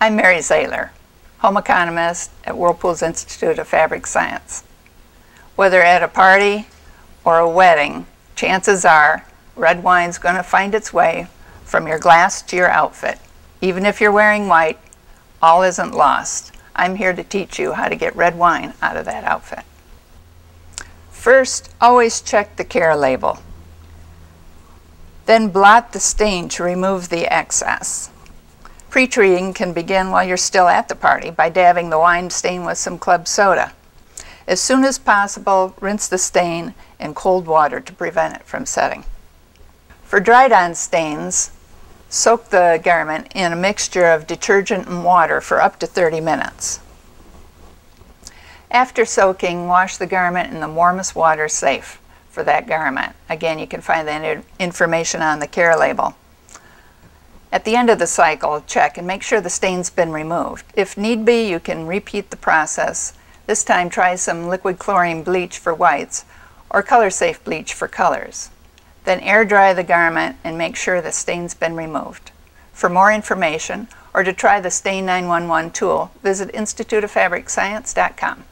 I'm Mary Zahler, home economist at Whirlpool's Institute of Fabric Science. Whether at a party or a wedding, chances are red wine's going to find its way from your glass to your outfit. Even if you're wearing white, all isn't lost. I'm here to teach you how to get red wine out of that outfit. First, always check the care label. Then blot the stain to remove the excess. Pre-treating can begin while you're still at the party by dabbing the wine stain with some club soda. As soon as possible, rinse the stain in cold water to prevent it from setting. For dried on stains, soak the garment in a mixture of detergent and water for up to 30 minutes. After soaking, wash the garment in the warmest water safe for that garment. Again, you can find that information on the care label. At the end of the cycle, check and make sure the stain's been removed. If need be, you can repeat the process. This time try some liquid chlorine bleach for whites or color safe bleach for colors. Then air dry the garment and make sure the stain's been removed. For more information or to try the Stain 911 tool, visit instituteoffabricscience.com.